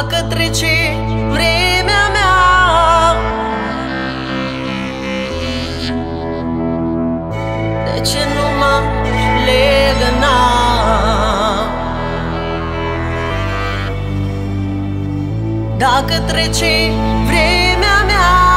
Dacă trece vremea mea. De ce nu mă legăna? Dacă trece vremea